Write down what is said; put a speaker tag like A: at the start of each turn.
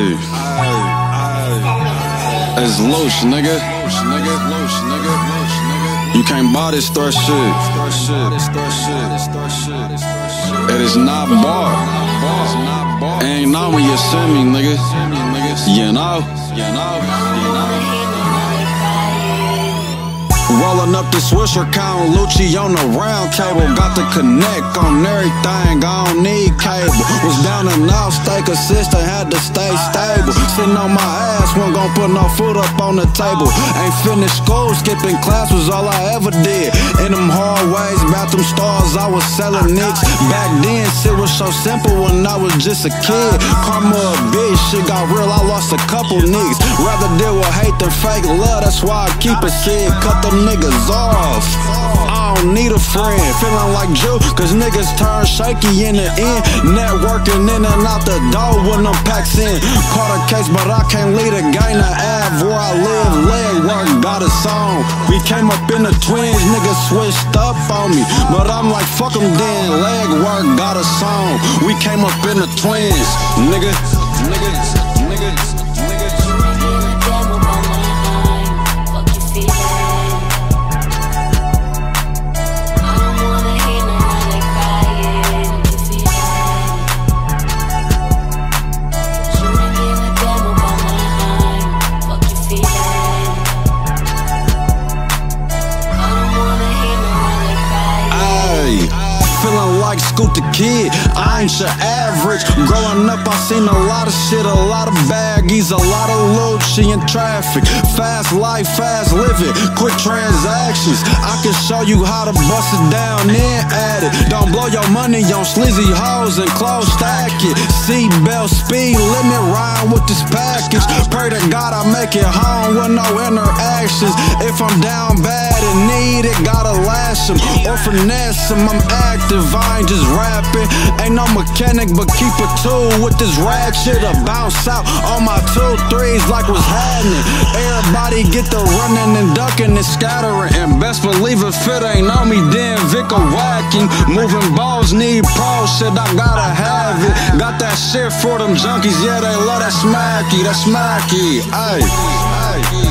A: Hey. It's loche, nigga. You can't buy this thirst shit. It is not bar. Ain't not when you send me, nigga. You know. You know. You know. Up the Swisher count, Lucci on the round table. Got the connect on everything, I don't need cable. Was down and out, stay consistent, had to stay stable. Sitting on my ass, wasn't gon' put no food up on the table. Ain't finished school, skipping class was all I ever did. In them hallways, bathroom stalls, I was selling nicks. Back then, shit was so simple when I was just a kid. Karma a bitch, shit got real, I lost a couple niggas. Rather deal with hate than fake love, that's why I keep it sick. Cut them niggas off. I don't need a friend, feeling like Joe, cause niggas turn shaky in the end. Networking in and out the door when them packs in. Caught a case, but I can't lead a gang to Ave where I live. Leg work got a song. We came up in the twins, niggas switched up on me. But I'm like, fuck them then. Leg work got a song. We came up in the twins, nigga. Nigga, like Scoot the Kid. I ain't your average. Growing up, I seen a lot of shit, a lot of baggies, a lot of Lucci in traffic. Fast life, fast living, quick transactions. I can show you how to bust it down, then add it. Don't blow your money on sleazy hoes and close stack it. Seatbelt speed limit, rhyme with this package. Pray to God I make it home with no interactions. If I'm down bad and need it, gotta lash 'em or finesse 'em. I'm active, I ain't just rapping. Ain't no mechanic, but keep a tool with this rag shit. I bounce out on my two threes like what's happening. Everybody get the running and ducking and scattering. And best believe if it ain't on me, then Vic a whacking. Moving balls need pro shit, I gotta have it. Got that shit for them junkies, yeah, they love that smacky, that smacky. Ayy.